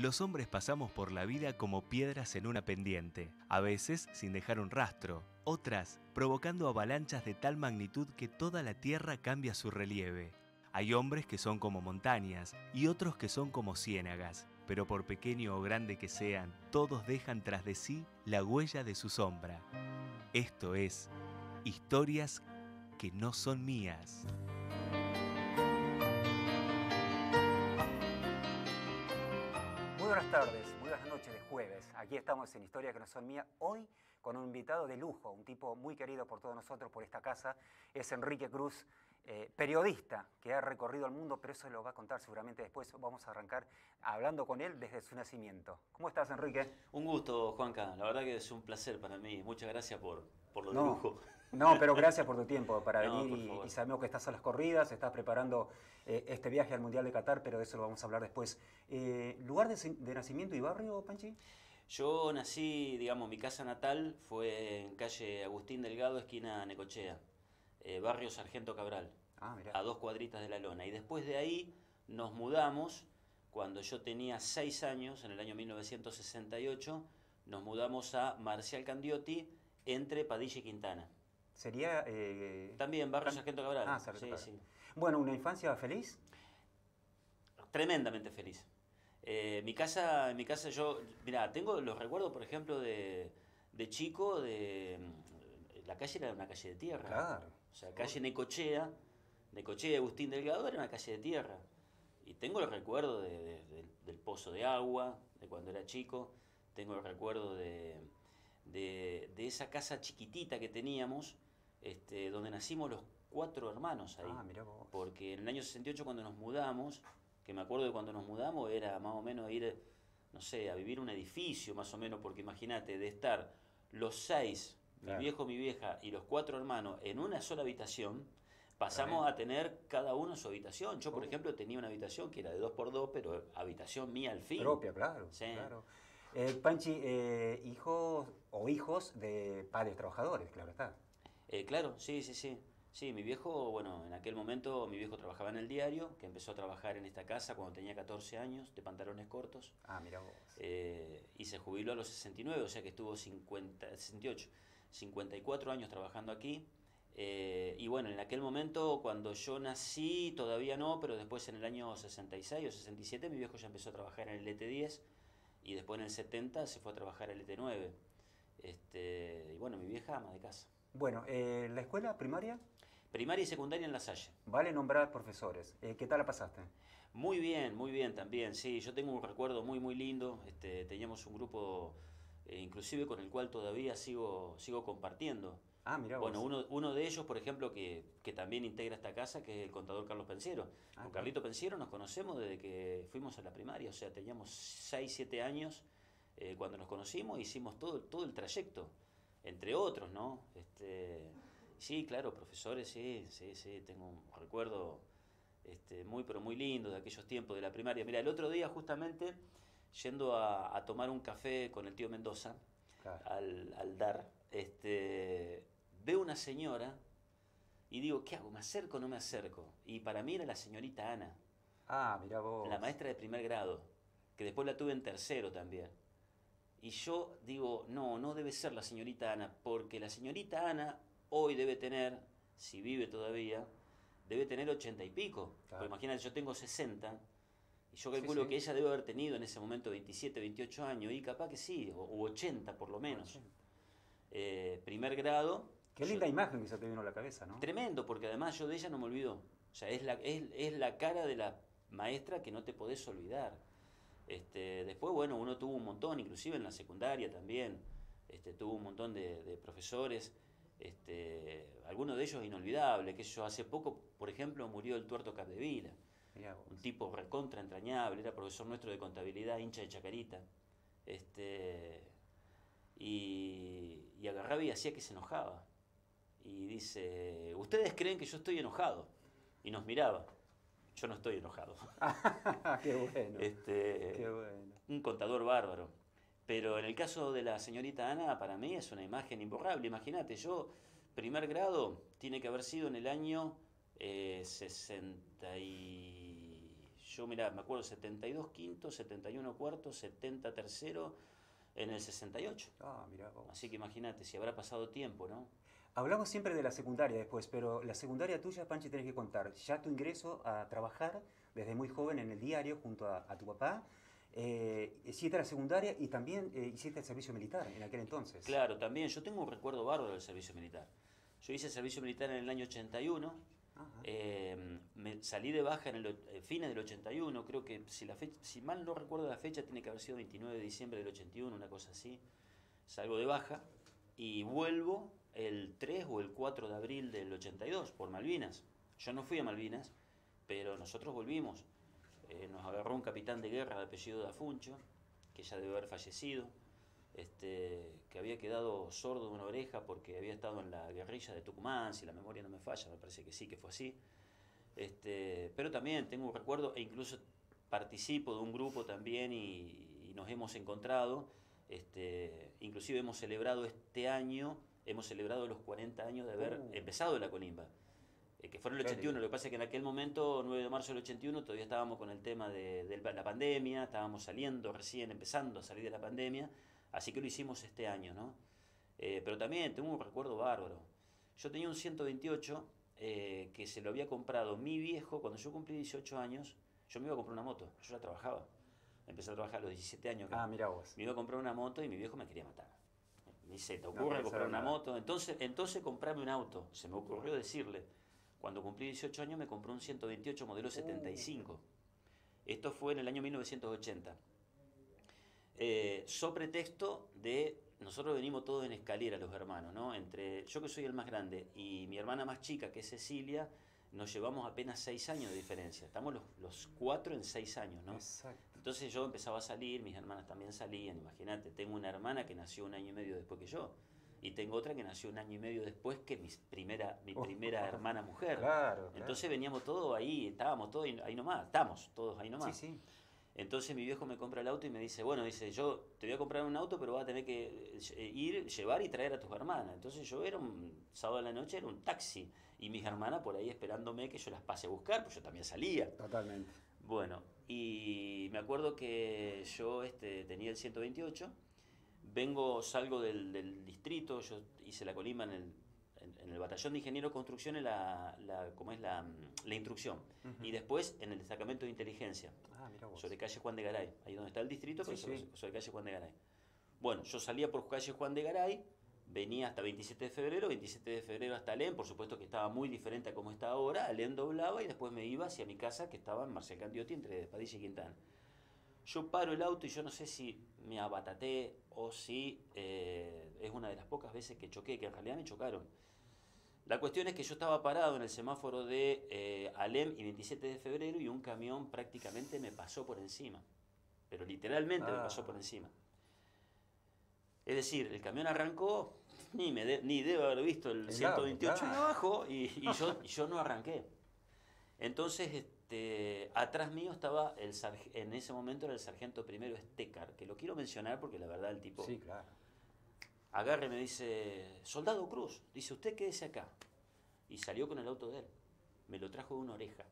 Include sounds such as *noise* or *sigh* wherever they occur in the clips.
Los hombres pasamos por la vida como piedras en una pendiente, a veces sin dejar un rastro, otras provocando avalanchas de tal magnitud que toda la tierra cambia su relieve. Hay hombres que son como montañas y otros que son como ciénagas, pero por pequeño o grande que sean, todos dejan tras de sí la huella de su sombra. Esto es Historias que no son mías. Buenas tardes, muy buenas noches de jueves. Aquí estamos en Historia que no son mía. Hoy con un invitado de lujo, un tipo muy querido por todos nosotros, por esta casa. Es Enrique Cruz, eh, periodista que ha recorrido el mundo, pero eso lo va a contar seguramente después. Vamos a arrancar hablando con él desde su nacimiento. ¿Cómo estás, Enrique? Un gusto, Juanca. La verdad que es un placer para mí. Muchas gracias por, por lo de lujo. No, pero gracias por tu tiempo para No, venir y, sabemos que estás a las corridas, estás preparando eh, este viaje al Mundial de Qatar, pero de eso lo vamos a hablar después. Eh, ¿Lugar de, de nacimiento y barrio, Panchi? Yo nací, digamos, mi casa natal fue en calle Agustín Delgado, esquina Necochea, eh, barrio Sargento Cabral, Ah, a dos cuadritas de la lona. Y después de ahí nos mudamos, cuando yo tenía seis años, en el año 1968, nos mudamos a Marcial Candiotti, entre Padilla y Quintana. Sería... eh, También barrio Sargento Cabral. Ah, Sargento Sí, Cabral. sí. Bueno, ¿una infancia feliz? tremendamente feliz. Eh, mi casa, en mi casa yo, mira, tengo los recuerdos, por ejemplo, de, de chico, de mm, la calle era una calle de tierra. Claro. O sea, calle Necochea, Necochea y Agustín Delgado era una calle de tierra. Y tengo el recuerdo de- de- del- del pozo de agua, de cuando era chico. Tengo el recuerdo de, de, de esa casa chiquitita que teníamos, este, donde nacimos los cuatro hermanos ahí. Ah, mirá vos. Porque en el año 68 cuando nos mudamos, que me acuerdo de cuando nos mudamos, era más o menos ir, no sé, a vivir un edificio más o menos, porque imagínate, de estar los seis, Claro. mi viejo, mi vieja y los cuatro hermanos en una sola habitación, pasamos a tener cada uno su habitación. Yo, por Oh. ejemplo, tenía una habitación que era de dos por dos, pero habitación mía al fin. Propia, claro. Sí. claro. Eh, Panchi, eh, hijos o hijos de padres trabajadores, claro está. Eh, claro, sí, sí, sí. Sí, mi viejo, bueno, en aquel momento mi viejo trabajaba en el diario, que empezó a trabajar en esta casa cuando tenía 14 años, de pantalones cortos. Ah, mira vos. Eh, y se jubiló a los 69, o sea que estuvo 50, 68, 54 años trabajando aquí. Eh, y bueno, en aquel momento, cuando yo nací, todavía no, pero después en el año 66 o 67, mi viejo ya empezó a trabajar en el ET10 y después en el 70 se fue a trabajar al ET9. Este, y bueno, mi vieja ama de casa. Bueno, eh, la escuela primaria Primaria y secundaria en La Salle. vale nombrar profesores. Eh, ¿Qué tal la pasaste? Muy bien, muy bien también, sí, yo tengo un recuerdo muy muy lindo, este, teníamos un grupo eh, inclusive con el cual todavía sigo, sigo compartiendo. Ah, mira vos. Bueno, uno, uno de ellos, por ejemplo, que, que también integra esta casa, que es el contador Carlos Pensiero. Ah, Con Carlito Pensiero nos conocemos desde que fuimos a la primaria, o sea, teníamos 6, 7 años eh, cuando nos conocimos, hicimos todo, todo el trayecto, entre otros, ¿no? Este, sí, claro, profesores, sí, sí, sí, tengo un recuerdo este, muy, pero muy lindo de aquellos tiempos de la primaria. Mira, el otro día justamente, yendo a, a tomar un café con el tío Mendoza, Claro. al, al dar, este, veo una señora y digo, ¿qué hago? ¿Me acerco o no me acerco? Y para mí era la señorita Ana, Ah, mira vos. la maestra de primer grado, que después la tuve en tercero también. Y yo digo, no, no debe ser la señorita Ana, porque la señorita Ana hoy debe tener, si vive todavía, debe tener ochenta y pico. Claro. Porque imagínate, yo tengo 60, y yo calculo sí. que ella debe haber tenido en ese momento 27, 28 años, y capaz que sí, o u 80 por lo menos. 80. Eh, primer grado. Qué yo- linda imagen que se te vino a la cabeza, ¿no? Tremendo, porque además yo de ella no me olvido. O sea, es la, es, es la cara de la maestra que no te podés olvidar. Este, después, bueno, uno tuvo un montón, inclusive en la secundaria también, este, tuvo un montón de, de profesores, este, algunos de ellos inolvidables, que yo hace poco, por ejemplo, murió el tuerto Capdevila, un tipo recontra entrañable, era profesor nuestro de contabilidad, hincha de Chacarita, este, y, y agarraba y hacía que se enojaba. Y dice, ¿ustedes creen que yo estoy enojado? Y nos miraba. Yo no estoy enojado. *laughs* qué bueno. Este, Qué bueno. Un contador bárbaro. Pero en el caso de la señorita Ana, para mí es una imagen imborrable. Imagínate, yo, primer grado, tiene que haber sido en el año eh, 60 y... yo mira, me acuerdo 72 quinto, 71 cuarto, 70 tercero en el 68. Ah, mira vos. Así que imagínate, si habrá pasado tiempo, ¿no? Hablamos siempre de la secundaria después, pero la secundaria tuya, Panchi, tenés que contar. Ya tu ingreso a trabajar desde muy joven en el diario junto a, a tu papá. Eh, hiciste la secundaria y también eh, hiciste el servicio militar en aquel entonces. Claro, también. Yo tengo un recuerdo bárbaro del servicio militar. Yo hice el servicio militar en el año 81. Ajá. eh, me salí de baja en el eh, fines del 81. Creo que, si, la fecha, si mal no recuerdo la fecha, tiene que haber sido 29 de diciembre del 81, una cosa así. Salgo de baja y vuelvo el 3 o el 4 de abril del 82 por Malvinas. Yo no fui a Malvinas, pero nosotros volvimos. Eh, nos agarró un capitán de guerra de apellido Dafuncho, que ya debe haber fallecido, este, que había quedado sordo de una oreja porque había estado en la guerrilla de Tucumán, si la memoria no me falla, me parece que sí, que fue así. Este, pero también tengo un recuerdo e incluso participo de un grupo también y, y nos hemos encontrado. Este, inclusive hemos celebrado este año, hemos celebrado los 40 años de haber Uh. empezado la colimba, eh, que fueron el Qué 81. lindo. Lo que pasa es que en aquel momento, 9 de marzo del 81, todavía estábamos con el tema de, de la pandemia, estábamos saliendo recién, empezando a salir de la pandemia, así que lo hicimos este año, ¿no? Eh, pero también tengo un recuerdo bárbaro. Yo tenía un 128 eh, que se lo había comprado mi viejo cuando yo cumplí 18 años. Yo me iba a comprar una moto, yo ya trabajaba. Empecé a trabajar a los 17 años. Ah, mira vos. Me iba a comprar una moto y mi viejo me quería matar. Me dice, ¿te ocurre comprar una nada. moto? Entonces, entonces comprarme un auto. Se me ocurrió decirle, cuando cumplí 18 años me compré un 128 modelo 75. Esto fue en el año 1980. Eh, so pretexto de, nosotros venimos todos en escalera los hermanos, ¿no? Entre yo que soy el más grande y mi hermana más chica, que es Cecilia, nos llevamos apenas 6 años de diferencia. Estamos los, los cuatro en 6 años, ¿no? Exacto. Entonces yo empezaba a salir, mis hermanas también salían, imagínate, tengo una hermana que nació un año y medio después que yo, y tengo otra que nació un año y medio después que mi primera, mi Oh. primera hermana mujer. *laughs* Claro, claro. Entonces veníamos todos ahí, estábamos todos ahí nomás, estamos todos ahí nomás. Sí, sí. Entonces mi viejo me compra el auto y me dice, bueno, dice, yo te voy a comprar un auto, pero vas a tener que eh, ir, llevar y traer a tus hermanas. Entonces yo era un sábado a la noche, era un taxi, y mis hermanas por ahí esperándome que yo las pase a buscar, pues yo también salía. Totalmente. Bueno, y me acuerdo que yo este, tenía el 128, vengo, salgo del, del distrito, yo hice la colima en el, en, en el batallón de ingeniero de construcción, en la, la, ¿cómo es la, la instrucción, Ujú. y después en el destacamento de inteligencia, Ah, mira vos. sobre calle Juan de Garay, ahí donde está el distrito, pero Sí, sobre, sí. sobre calle Juan de Garay. Bueno, yo salía por calle Juan de Garay, venía hasta 27 de febrero, 27 de febrero hasta Alem, por supuesto que estaba muy diferente a como está ahora, Alem doblaba y después me iba hacia mi casa que estaba en Marcial Candiotti entre Padilla y Quintana. Yo paro el auto y yo no sé si me abataté o si eh, es una de las pocas veces que choqué, que en realidad me chocaron. La cuestión es que yo estaba parado en el semáforo de eh, Alem y 27 de febrero y un camión prácticamente me pasó por encima. Pero literalmente me Ah. pasó por encima. Es decir, el camión arrancó, ni, me de- ni debo haber visto el El 128 auto, ahí claro. abajo y, y yo, *laughs* yo no arranqué. Entonces, este, atrás mío estaba, el en ese momento era el sargento primero Estecar, que lo quiero mencionar porque la verdad el tipo Sí, claro. agarra y me dice, soldado Cruz, dice, usted quédese acá. Y salió con el auto de él. Me lo trajo de una oreja.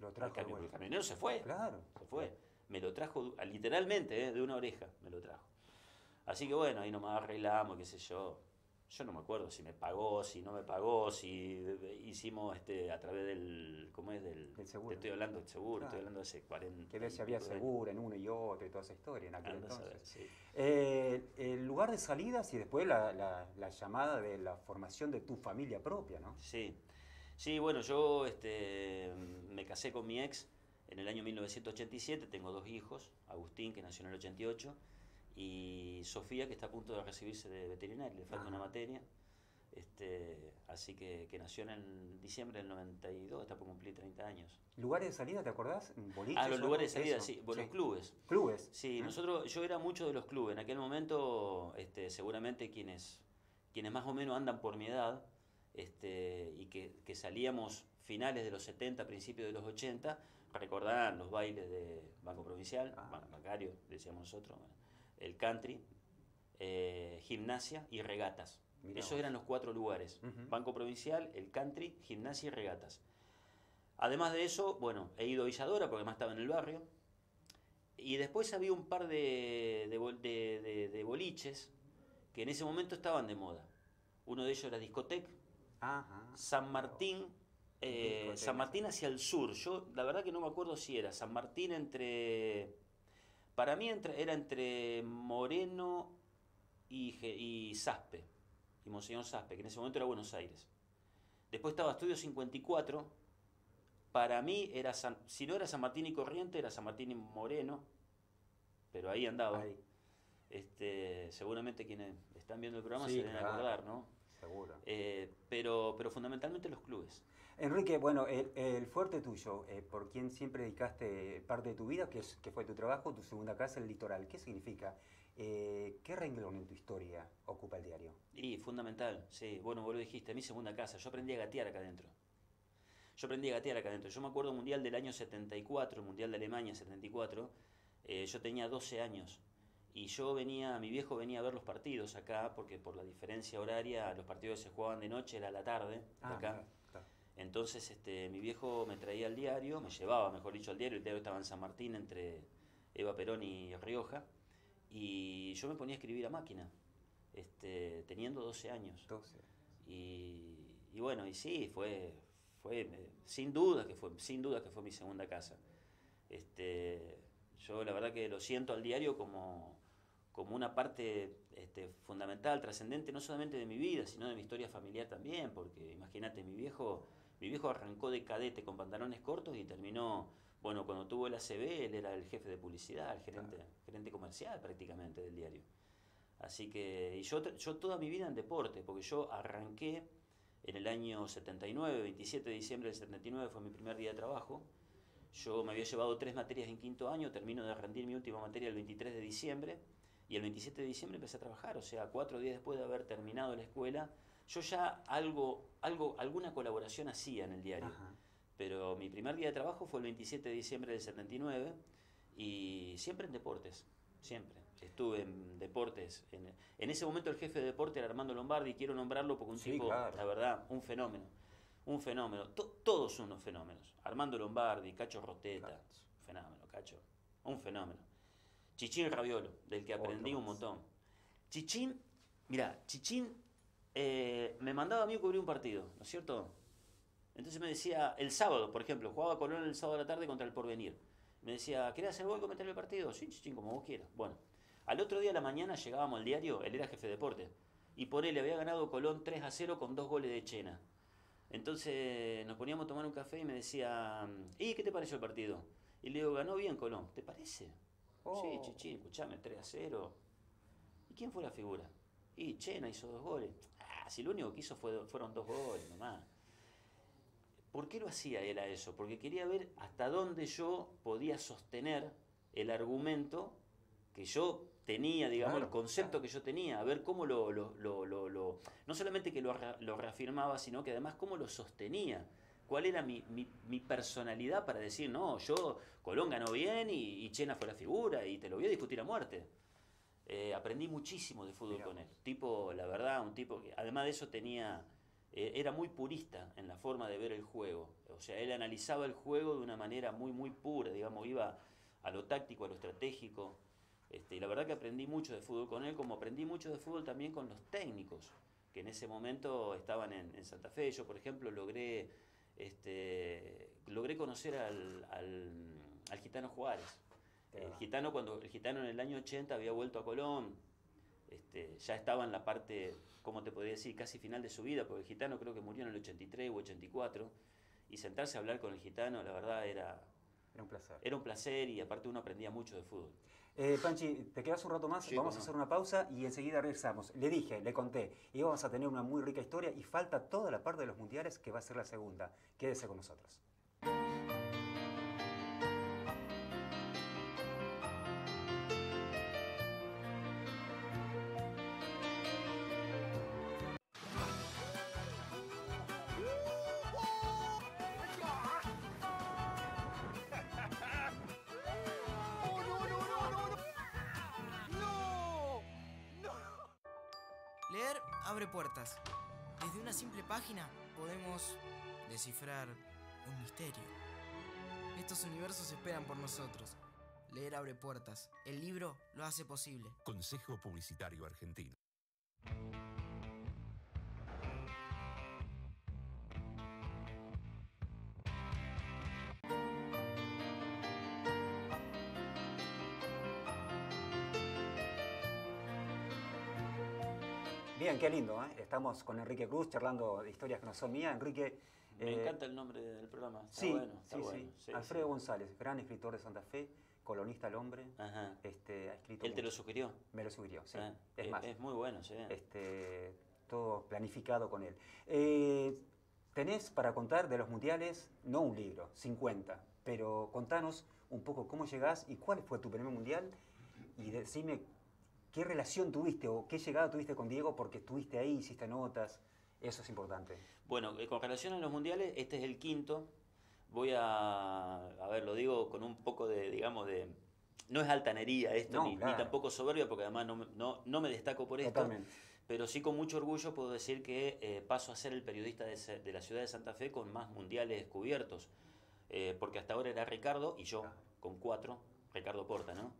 Lo El, trajo de cami- el camionero se fue. Claro. Se fue. Me lo trajo, literalmente, eh, de una oreja, me lo trajo. Así que bueno, ahí nomás arreglamos, qué sé yo. Yo no me acuerdo si me pagó, si no me pagó, si hicimos este a través del, ¿cómo es? Del, Del seguro. Te estoy hablando del seguro, Claro. estoy hablando de hace 40. Que ver si había seguro en uno y otro y toda esa historia en aquel entonces. sí. Eh, el lugar de salidas y después la, la- la llamada de la formación de tu familia propia, ¿no? Sí, sí, bueno, yo este, me casé con mi ex en el año 1987, tengo dos hijos, Agustín, que nació en el 88, y Sofía, que está a punto de recibirse de veterinaria, le falta Ajá. una materia, este, así que, que nació en diciembre del 92, está por cumplir 30 años. ¿Lugares de salida, te acordás? ¿Boliches Ah, los lugares de salida, Eso, sí, bueno, los clubes. Clubes. Sí, ¿Ah? nosotros, yo era mucho de los clubes. En aquel momento, este, seguramente quienes, quienes más o menos andan por mi edad, este, y que, que salíamos finales de los 70, principios de los 80, recordarán los bailes de Banco Provincial, Ah. Ban- Bancario, decíamos nosotros, bueno, el country, eh, gimnasia y regatas. Mirá Esos vos. eran los cuatro lugares. Banco Provincial, el country, gimnasia y regatas. Además de eso, bueno, he ido a Villadora porque más estaba en el barrio. Y después había un par de, de, boliches que en ese momento estaban de moda. Uno de ellos era Discotec, San Martín, eh, San Martín hacia el sur. Yo la verdad que no me acuerdo si era San Martín entre... Para mí era entre Moreno y, y Saspe, y Monseñor Saspe, que en ese momento era Buenos Aires. Después estaba Estudio 54, para mí era si no era San Martín y Corriente, era San Martín y Moreno, pero ahí andaba. Este, seguramente quienes están viendo el programa se deben acordar, ¿no? Seguro. Eh, pero, pero fundamentalmente los clubes. Enrique, bueno, el, fuerte tuyo, eh, por quien siempre dedicaste parte de tu vida, que, es, que fue tu trabajo, tu segunda casa, el litoral, ¿qué significa? Eh, ¿Qué renglón en tu historia ocupa el diario? Y fundamental, sí. Bueno, vos lo dijiste, mi segunda casa. Yo aprendí a gatear acá adentro. Yo aprendí a gatear acá adentro. Yo me acuerdo del Mundial del año 74, el Mundial de Alemania 74. Eh, yo tenía 12 años. Y yo venía, mi viejo venía a ver los partidos acá, porque por la diferencia horaria, los partidos se jugaban de noche, era la tarde, ah, acá. Entonces este, mi viejo me traía el diario, me llevaba, mejor dicho, al diario. El diario estaba en San Martín, entre Eva Perón y Rioja. Y yo me ponía a escribir a máquina, este, teniendo 12 años. 12. Y, y bueno, y sí, fue, fue sin duda que fue, sin duda que fue mi segunda casa. Este, yo la verdad que lo siento al diario como, como una parte este, fundamental, trascendente, no solamente de mi vida, sino de mi historia familiar también, porque imagínate, mi viejo, mi viejo arrancó de cadete con pantalones cortos y terminó, bueno, cuando tuvo el ACB, él era el jefe de publicidad, el gerente, gerente comercial prácticamente del diario. Así que, y yo, yo toda mi vida en deporte, porque yo arranqué en el año 79, 27 de diciembre del 79 fue mi primer día de trabajo. Yo me había llevado tres materias en quinto año, termino de rendir mi última materia el 23 de diciembre y el 27 de diciembre empecé a trabajar, o sea, cuatro días después de haber terminado la escuela, yo ya algo, algo, alguna colaboración hacía en el diario. Pero mi primer día de trabajo fue el 27 de diciembre del 79 y siempre en deportes, siempre estuve en deportes. En, ese momento el jefe de deporte era Armando Lombardi, quiero nombrarlo porque un tipo, la verdad, un fenómeno. Un fenómeno. todos son unos fenómenos. Armando Lombardi, Cacho Roteta, fenómeno, Cacho. Un fenómeno. Chichín Raviolo, del que aprendí un montón. Chichín, mira, Chichín eh, me mandaba a mí a cubrir un partido, ¿no es cierto? Entonces me decía, el sábado, por ejemplo, jugaba Colón el sábado de la tarde contra el Porvenir. Me decía, ¿querés hacer gol y comentar el partido? Sí, Chichín, como vos quieras. Bueno, al otro día de la mañana llegábamos al diario, él era jefe de deporte, y por él había ganado Colón 3 a 0 con dos goles de Chena. Entonces nos poníamos a tomar un café y me decía, ¿y qué te pareció el partido? Y le digo, ganó bien Colón, ¿te parece? Oh. Sí, chichín, escuchame, 3 a 0. ¿Y quién fue la figura? Y Chena hizo dos goles. Ah, si lo único que hizo fue, fueron dos goles nomás. ¿Por qué lo hacía él a eso? Porque quería ver hasta dónde yo podía sostener el argumento que yo tenía, digamos, el concepto que yo tenía, a ver cómo lo, lo, lo, lo no solamente que lo, reafirmaba, sino que además cómo lo sostenía. ¿Cuál era mi, mi, personalidad para decir, no, yo, Colón ganó bien y, Chena fue la figura y te lo voy a discutir a muerte? Eh, aprendí muchísimo de fútbol con él. Tipo, la verdad, un tipo que además de eso tenía, eh, era muy purista en la forma de ver el juego. O sea, él analizaba el juego de una manera muy, muy pura, digamos, iba a lo táctico, a lo estratégico. Este, y la verdad que aprendí mucho de fútbol con él, como aprendí mucho de fútbol también con los técnicos, que en ese momento estaban en, Santa Fe. Yo, por ejemplo, logré, este, logré conocer al, al, gitano Juárez. El gitano, cuando el gitano en el año 80 había vuelto a Colón, este, ya estaba en la parte, ¿cómo te podría decir?, casi final de su vida, porque el gitano creo que murió en el 83 u 84, y sentarse a hablar con el gitano, la verdad era... Era un placer. Era un placer y aparte uno aprendía mucho de fútbol. Eh, Panchi, te quedas un rato más, vamos a hacer una pausa y enseguida regresamos. Le dije, le conté, íbamos a tener una muy rica historia y falta toda la parte de los mundiales que va a ser la segunda. Quédese con nosotros. Abre puertas. Desde una simple página podemos descifrar un misterio. Estos universos esperan por nosotros. Leer abre puertas. El libro lo hace posible. Consejo Publicitario Argentino. Qué lindo, ¿eh? Estamos con Enrique Cruz charlando de historias que no son mías. Enrique... Me eh, encanta el nombre del programa. Está sí, bueno, está sí, bueno. sí. Sí, Alfredo. González, gran escritor de Santa Fe, colonista al hombre. Ajá. Este, ha escrito Él te lo sugirió. Me lo sugirió, sí. Ah, es más, es muy bueno, sí. este, todo planificado con él. Eh, tenés para contar de los mundiales, no un libro, 50, pero contanos un poco cómo llegás y cuál fue tu primer mundial y decime qué relación tuviste o qué llegada tuviste con Diego porque estuviste ahí, hiciste notas, eso es importante. Bueno, eh, con relación a los mundiales, este es el quinto. Voy a, a ver, lo digo con un poco de, digamos, de... No es altanería esto, No, ni, ni claro. tampoco soberbia, porque además no, me- no, no me destaco por esto. Totalmente. Pero sí con mucho orgullo puedo decir que eh, paso a ser el periodista de, la ciudad de Santa Fe con más mundiales cubiertos. Eh, porque hasta ahora era Ricardo y yo, con cuatro, Ricardo Porta, ¿no?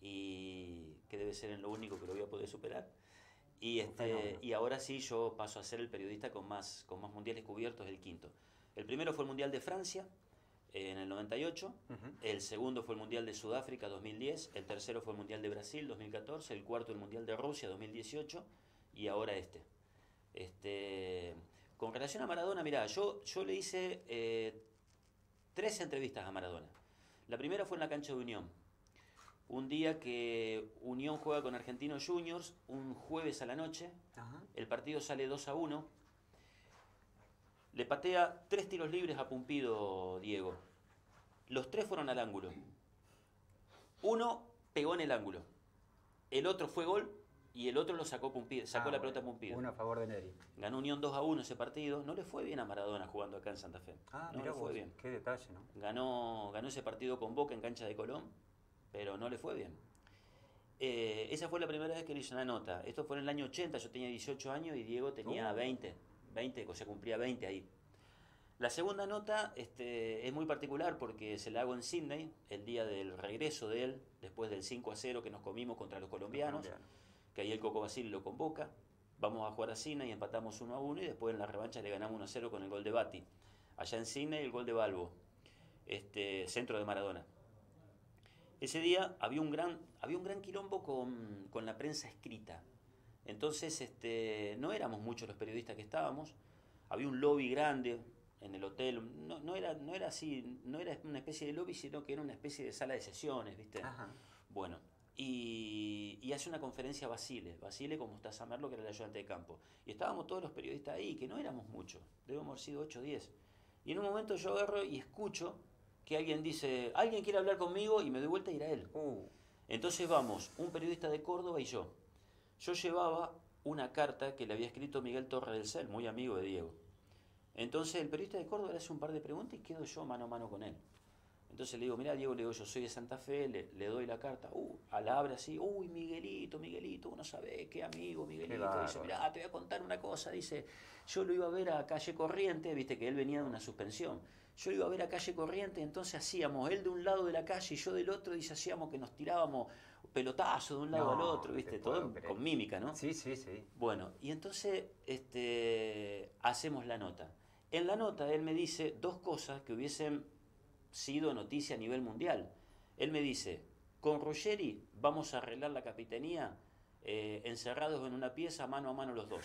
Y que debe ser en lo único que lo voy a poder superar. Y, este, y ahora sí yo paso a ser el periodista con más, con más mundiales cubiertos, el quinto. El primero fue el Mundial de Francia eh, en el 98, Ujú. el segundo fue el Mundial de Sudáfrica 2010, el tercero fue el Mundial de Brasil 2014, el cuarto el Mundial de Rusia 2018 y ahora este. este con relación a Maradona, mirá, yo, yo le hice eh, tres entrevistas a Maradona. La primera fue en la cancha de Unión. Un día que Unión juega con Argentinos Juniors, un jueves a la noche, Ajá. el partido sale 2 a 1. Le patea tres tiros libres a Pumpido Diego. Los tres fueron al ángulo. Uno pegó en el ángulo. El otro fue gol y el otro lo sacó Pumpido, sacó Ah, la pelota a Pumpido. Uno a favor de Neri. Ganó Unión 2 a 1 ese partido. No le fue bien a Maradona jugando acá en Santa Fe. Ah, no mirá le fue vos, bien. qué detalle, ¿no? Ganó, ganó ese partido con Boca en cancha de Colón, pero no le fue bien. Eh, esa fue la primera vez que le hice una nota. Esto fue en el año 80, yo tenía 18 años y Diego tenía Uh. 20, 20, o sea, cumplía 20 ahí. La segunda nota este, es muy particular porque se la hago en Sydney, el día del regreso de él, después del 5 a 0 que nos comimos contra los colombianos, Colombiano. que ahí el Coco Basile lo convoca. Vamos a jugar a Sydney y empatamos 1 a 1 y después en la revancha le ganamos 1 a 0 con el gol de Bati. Allá en Sydney el gol de Balbo, este, centro de Maradona. Ese día había un gran, había un gran quilombo con, con la prensa escrita. Entonces este, no éramos muchos los periodistas que estábamos. Había un lobby grande en el hotel. No, no, era, no era así, no era una especie de lobby, sino que era una especie de sala de sesiones, ¿viste? Ajá. Bueno, y, y hace una conferencia Basile, Basile como está Samerlo, que era el ayudante de campo. Y estábamos todos los periodistas ahí, que no éramos muchos, debemos haber sido 8 o 10. Y en un momento yo agarro y escucho que alguien dice, alguien quiere hablar conmigo y me doy vuelta y era él. Uh, Entonces vamos, un periodista de Córdoba y yo. Yo llevaba una carta que le había escrito Miguel Torre del Cel, muy amigo de Diego. Entonces el periodista de Córdoba le hace un par de preguntas y quedo yo mano a mano con él. Entonces le digo, mira Diego, le digo, yo soy de Santa Fe, le, le doy la carta, uh, a la abre así, uy, Miguelito, Miguelito, uno sabe qué amigo, Miguelito. dice, bárbaro. mira, te voy a contar una cosa, dice, yo lo iba a ver a Calle Corriente, viste que él venía de una suspensión. Yo iba a ver a Calle Corriente, entonces hacíamos él de un lado de la calle y yo del otro, dice, hacíamos que nos tirábamos pelotazo de un lado No, al otro, te viste, todo creer. con mímica, ¿no? sí, sí, sí. Bueno, y entonces este, hacemos la nota. En la nota él me dice dos cosas que hubiesen sido noticia a nivel mundial. Él me dice, con Ruggeri vamos a arreglar la capitanía eh, encerrados en una pieza, mano a mano los dos.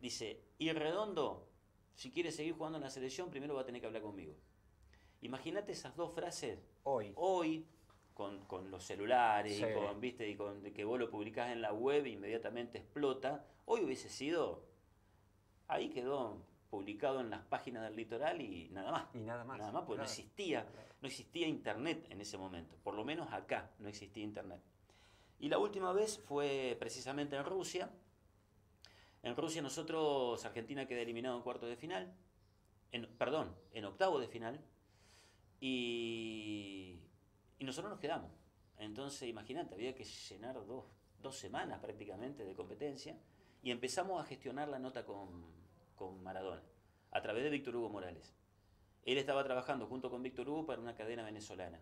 Dice, y Redondo, si quiere seguir jugando en la selección, primero va a tener que hablar conmigo. Imagínate esas dos frases Hoy. hoy con, con los celulares Sí. y con viste y con que vos lo publicás en la web e inmediatamente explota hoy hubiese sido ahí quedó publicado en las páginas del litoral y nada más Y nada más. nada más porque no Claro. existía Claro. no existía internet en ese momento por lo menos acá no existía internet y la última vez fue precisamente en Rusia en Rusia nosotros Argentina queda eliminado en cuartos de final en, perdón en octavo de final y, y nosotros nos quedamos. Entonces, imagínate, había que llenar dos, dos semanas prácticamente de competencia y empezamos a gestionar la nota con, con Maradona, a través de Víctor Hugo Morales. Él estaba trabajando junto con Víctor Hugo para una cadena venezolana.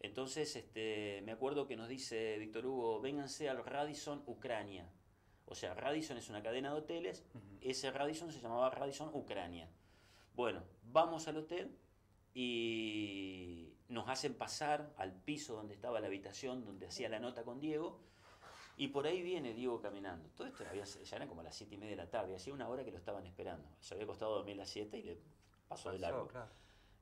Entonces, este, me acuerdo que nos dice Víctor Hugo, vénganse al Radisson Ucrania. O sea, Radisson es una cadena de hoteles, ese Radisson se llamaba Radisson Ucrania. Bueno, vamos al hotel y nos hacen pasar al piso donde estaba la habitación, donde hacía la nota con Diego, y por ahí viene Diego caminando. Todo esto había, ya eran como las siete y media de la tarde, hacía una hora que lo estaban esperando. Se había costado dormir las 7 y le pasó de largo. claro.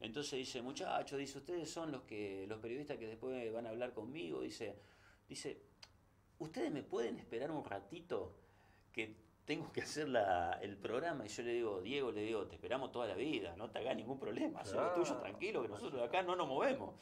Entonces dice, muchachos, dice, ustedes son los que los periodistas que después van a hablar conmigo, dice, dice, ¿ustedes me pueden esperar un ratito que tengo que hacer la- el programa? Y yo le digo, Diego, le digo, te esperamos toda la vida, no te hagas ningún problema, Claro. tuyo tranquilo, que nosotros de acá no nos movemos.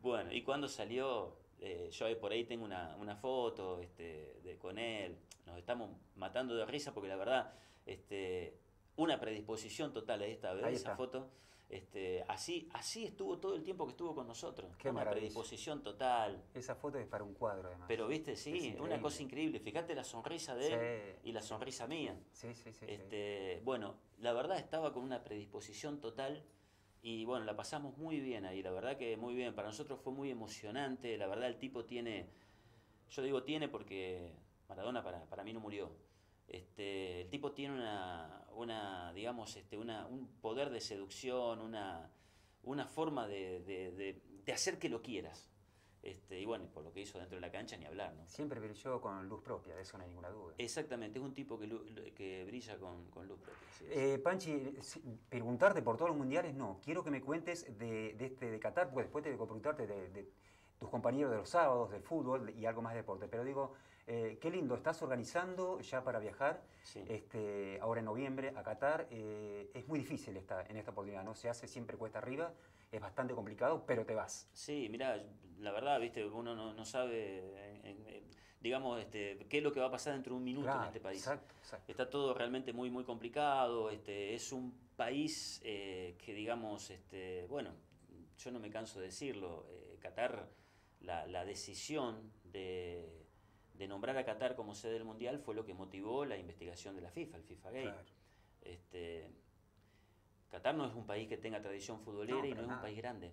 Bueno, y cuando salió, eh, yo ahí por ahí tengo una, una foto este, de, con él, nos estamos matando de risa porque la verdad, este, una predisposición total a esta vez, Ahí esa está. foto. Este, así, así estuvo todo el tiempo que estuvo con nosotros. Qué una maravilla. predisposición total. Esa foto es para un cuadro, además. Pero viste, sí, una cosa increíble. Fíjate la sonrisa de él y la sonrisa mía. Sí, sí, sí. sí. Este, bueno, la verdad estaba con una predisposición total y bueno, la pasamos muy bien ahí, la verdad que muy bien. Para nosotros fue muy emocionante, la verdad el tipo tiene, yo digo tiene porque Maradona para, para mí no murió. Este, el tipo tiene una, una digamos, este, una, un poder de seducción, una, una forma de, de- de- de hacer que lo quieras. Este, y bueno, por lo que hizo dentro de la cancha ni hablar, ¿no? Siempre brilló con luz propia, de eso no hay ninguna duda. Exactamente, es un tipo que, que brilla con, con luz propia. sí. Eh, Panchi, preguntarte por todos los mundiales, no. Quiero que me cuentes de, de este de Qatar, porque después tengo que preguntarte de, de tus compañeros de los sábados, del fútbol y algo más de deporte. Pero digo, eh, qué lindo, estás organizando ya para viajar Sí. este, ahora en noviembre a Qatar. Eh, es muy difícil esta, en esta oportunidad, ¿no? Se hace siempre cuesta arriba, es bastante complicado, pero te vas. Sí, mira, la verdad, viste, uno no, no sabe, en- en- en- digamos, este, qué es lo que va a pasar dentro de un minuto en Claro, este país. Exacto, exacto. Está todo realmente muy, muy complicado. Este, es un país eh, que, digamos, este, bueno, yo no me canso de decirlo. Qatar, la, la decisión de, de nombrar a Qatar como sede del Mundial fue lo que motivó la investigación de la FIFA, el FIFA Gate. Claro. Este, Qatar no es un país que tenga tradición futbolera No, y no es un país grande.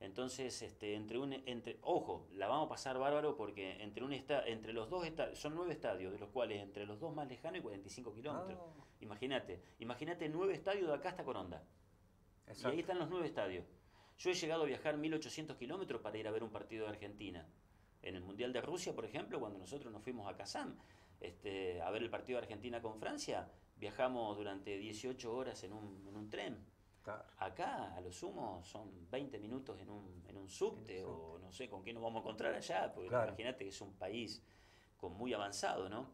Entonces, este, entre un, entre, ojo, la vamos a pasar bárbaro porque entre un esta, entre los dos son nueve estadios, de los cuales entre los dos más lejanos hay 45 kilómetros. Oh, Imagínate, imagínate nueve estadios de acá hasta Coronda. Y ahí están los nueve estadios. Yo he llegado a viajar 1800 kilómetros para ir a ver un partido de Argentina. En el Mundial de Rusia, por ejemplo, cuando nosotros nos fuimos a Kazán este, a ver el partido de Argentina con Francia, viajamos durante 18 horas en un, en un tren. Claro. Acá, a lo sumo, son 20 minutos en un, en un subte o no sé con qué nos vamos a encontrar allá, porque Claro. imagínate que es un país con muy avanzado, ¿no?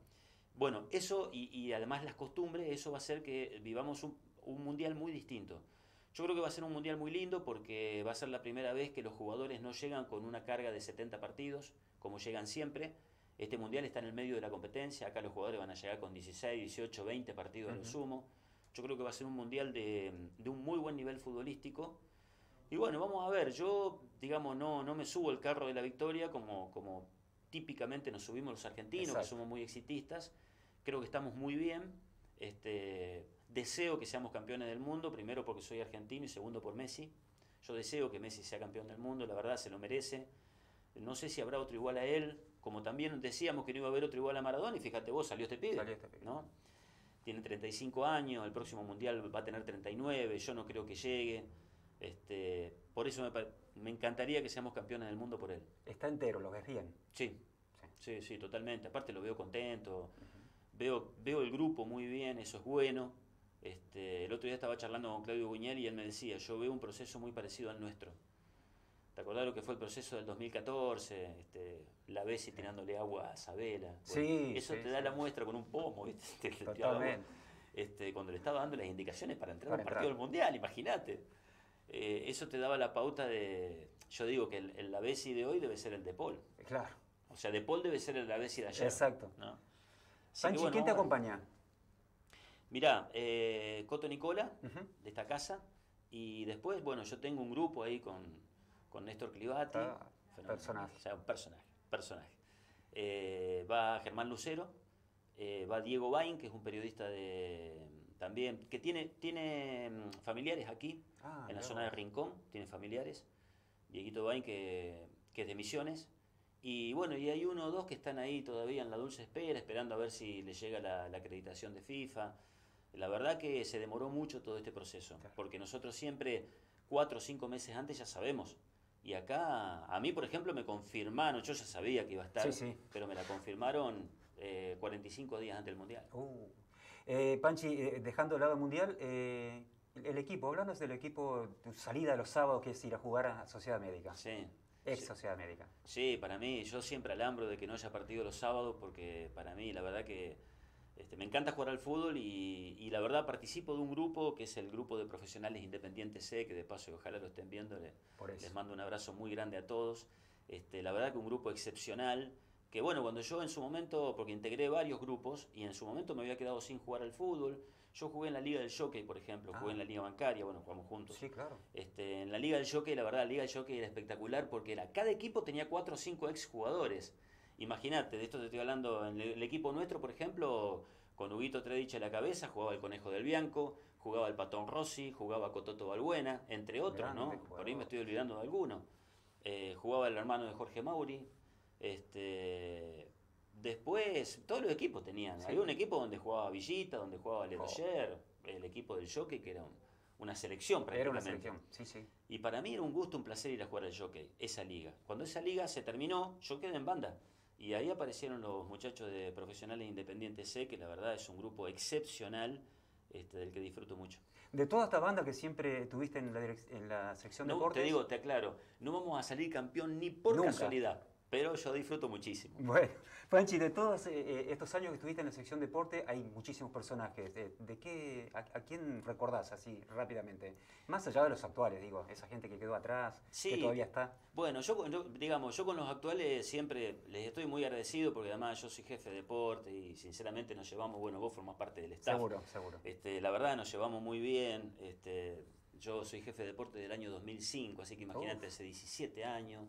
Bueno, eso y, y además las costumbres, eso va a hacer que vivamos un, un mundial muy distinto. Yo creo que va a ser un mundial muy lindo porque va a ser la primera vez que los jugadores no llegan con una carga de 70 partidos, como llegan siempre. Este mundial está en el medio de la competencia, acá los jugadores van a llegar con 16, 18, 20 partidos a lo Ujú. sumo. Yo creo que va a ser un mundial de, de un muy buen nivel futbolístico. Y bueno, vamos a ver, yo, digamos, no, no me subo el carro de la victoria como, como típicamente nos subimos los argentinos, Exacto. que somos muy exitistas. Creo que estamos muy bien. Este, deseo que seamos campeones del mundo, primero porque soy argentino y segundo por Messi. Yo deseo que Messi sea campeón del mundo, la verdad se lo merece. No sé si habrá otro igual a él, como también decíamos que no iba a haber otro igual a Maradona, y fíjate vos, salió este pibe. Salió este pibe. ¿no? Tiene 35 años, el próximo mundial va a tener 39, yo no creo que llegue. Este, por eso me, me encantaría que seamos campeones del mundo por él. Está entero, lo ves bien. Sí, sí, sí, totalmente. Aparte lo veo contento, veo, veo el grupo muy bien, eso es bueno. Este, el otro día estaba charlando con Claudio Buñuel y él me decía, yo veo un proceso muy parecido al nuestro. ¿Te acordás lo que fue el proceso del 2014? Este, la Bessi tirándole agua a Sabela. Sí, Eso sí, te da sí. la muestra con un pomo, ¿viste? *laughs* Totalmente. Este, cuando le estaba dando las indicaciones para entrar a un partido entrar. del Mundial, imagínate. Eh, eso te daba la pauta de... Yo digo que el, el la Bessi de hoy debe ser el de Paul. Claro. O sea, De Paul debe ser el Lavesi de ayer. Exacto. ¿no? Panchi, bueno, ¿quién te acompaña? Mirá, eh, Coto Nicola, de esta casa. Y después, bueno, yo tengo un grupo ahí con, con Néstor Clivati. Ah, personaje. O sea, un personaje. personaje. Eh, va Germán Lucero. eh, va Diego Bain, que es un periodista de, también, que tiene, tiene mm, familiares aquí, Ah, en la zona de. Rincón, tiene familiares. Dieguito Bain, que, que es de Misiones. Y bueno, y hay uno o dos que están ahí todavía en la dulce espera, esperando a ver si le llega la, la acreditación de FIFA. La verdad que se demoró mucho todo este proceso, Claro. porque nosotros siempre, cuatro o cinco meses antes ya sabemos. Y acá, a mí, por ejemplo, me confirmaron, yo ya sabía que iba a estar, Sí, sí. pero me la confirmaron eh, 45 días antes del Mundial. Uh. Eh, Panchi, eh, dejando de lado el mundial, eh, el equipo, hablando del equipo, tu salida los sábados que es ir a jugar a Sociedad Médica, Sí. ex sí. Sociedad Médica. Sí, para mí, yo siempre alambro de que no haya partido los sábados porque para mí la verdad que este, me encanta jugar al fútbol y, y la verdad participo de un grupo que es el grupo de profesionales independientes C, que de paso ojalá lo estén viendo, le- les mando un abrazo muy grande a todos. Este, la verdad que un grupo excepcional, que bueno, cuando yo en su momento, porque integré varios grupos y en su momento me había quedado sin jugar al fútbol, yo jugué en la Liga del Jockey, por ejemplo, Ah. jugué en la Liga Bancaria, bueno, jugamos juntos. Sí, claro. Este, en la Liga del Jockey, la verdad, la Liga del Jockey era espectacular porque era, cada equipo tenía cuatro o cinco exjugadores. Imagínate, de esto te estoy hablando, en el, equipo nuestro, por ejemplo, con Huguito Tredich a la cabeza, jugaba el Conejo del Bianco, jugaba el Patón Rossi, jugaba Cototo Balbuena, entre otros, Grande ¿no? jugador. Por ahí me estoy olvidando de alguno. Eh, jugaba el hermano de Jorge Mauri. Este, después, todos los equipos tenían. Sí. Había un equipo donde jugaba Villita, donde jugaba Oh. Ledoyer, el equipo del Jockey, que era un- una selección Era una prácticamente. selección, sí, sí. Y para mí era un gusto, un placer ir a jugar al jockey, esa liga. Cuando esa liga se terminó, yo quedé en banda. Y ahí aparecieron los muchachos de Profesionales Independientes C, que la verdad es un grupo excepcional este, del que disfruto mucho. De toda esta banda que siempre tuviste en la, en la sección No, deportes. te digo, te aclaro, no vamos a salir campeón ni por Nunca. casualidad, pero yo disfruto muchísimo. Bueno, Panchi, de todos eh, eh, estos años que estuviste en la sección deporte, hay muchísimos personajes. ¿De, de qué, a, a quién recordás así rápidamente? Más allá de los actuales, digo, esa gente que quedó atrás, que todavía está. Bueno, yo, yo, digamos, yo con los actuales siempre les estoy muy agradecido porque además yo soy jefe de deporte y sinceramente nos llevamos, bueno, vos formás parte del staff. Seguro, seguro. Este, la verdad nos llevamos muy bien. Este, yo soy jefe de deporte del año 2005, así que imagínate, hace 17 años.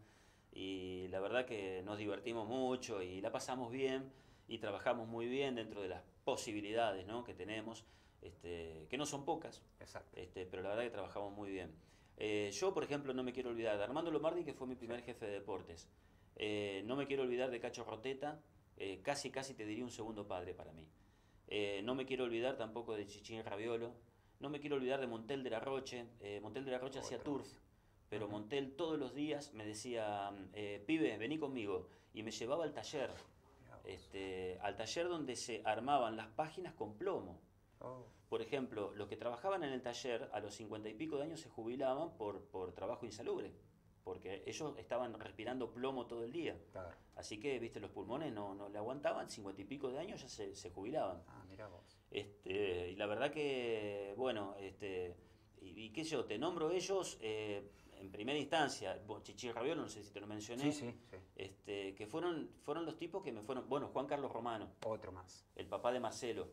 Y la verdad que nos divertimos mucho y la pasamos bien y trabajamos muy bien dentro de las posibilidades ¿no? que tenemos, este, que no son pocas, Exacto. este, pero la verdad que trabajamos muy bien. Eh, yo, por ejemplo, no me quiero olvidar de Armando Lomardi, que fue mi primer jefe de deportes. Eh, no me quiero olvidar de Cacho Roteta, eh, casi, casi te diría un segundo padre para mí. No me quiero olvidar tampoco de Chichín Raviolo. No me quiero olvidar de Montel de la Roche. Montel de la Roche hacía turf. Pero. Montel todos los días me decía, eh, pibe, vení conmigo. Y me llevaba al taller, este, al taller donde se armaban las páginas con plomo. Oh, Por ejemplo, los que trabajaban en el taller a los cincuenta y pico de años se jubilaban por, por trabajo insalubre, porque ellos estaban respirando plomo todo el día. claro. Así que, viste, los pulmones no, no le aguantaban, cincuenta y pico de años ya se, se jubilaban. Ah, mirá vos. Este, y la verdad que, bueno, este, y, y qué sé yo, te nombro ellos eh, en primera instancia, Chichi Raviolo, no sé si te lo mencioné, Sí, sí, sí. Este, que fueron, fueron los tipos que me fueron, bueno, Juan Carlos Romano, Otro más. el papá de Marcelo,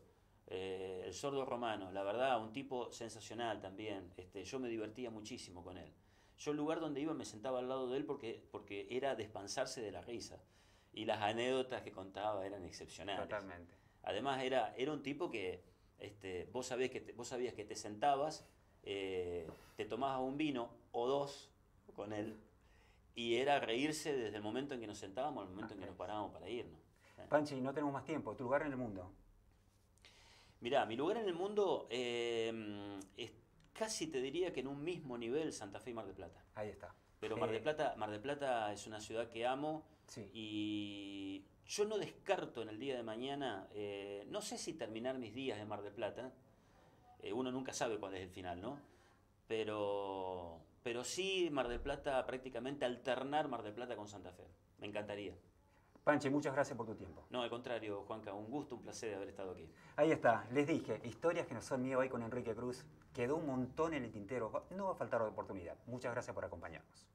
eh, el sordo romano, la verdad, un tipo sensacional también. Este, yo me divertía muchísimo con él. Yo el lugar donde iba me sentaba al lado de él porque, porque era despansarse de la risa. Y las anécdotas que contaba eran excepcionales. Totalmente. Además era, era un tipo que este, vos, sabés que te- vos sabías que te sentabas, eh, te tomabas un vino o dos con él y era reírse desde el momento en que nos sentábamos al momento en que nos parábamos para irnos. Panchi, no tenemos más tiempo. Tu lugar en el mundo. Mirá, mi lugar en el mundo eh, es casi te diría que en un mismo nivel Santa Fe y Mar del Plata. Ahí está. Pero Mar Eh, del Plata, Mar del Plata es una ciudad que amo Sí. y yo no descarto en el día de mañana, eh, no sé si terminar mis días en Mar del Plata, eh, uno nunca sabe cuál es el final, ¿no? Pero, pero sí Mar del Plata, prácticamente alternar Mar del Plata con Santa Fe. Me encantaría. Panchi, muchas gracias por tu tiempo. No, al contrario, Juanca, un gusto, un placer de haber estado aquí. Ahí está, les dije, historias que no son mías hoy con Enrique Cruz. Quedó un montón en el tintero. No va a faltar oportunidad. Muchas gracias por acompañarnos.